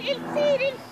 el, el, el,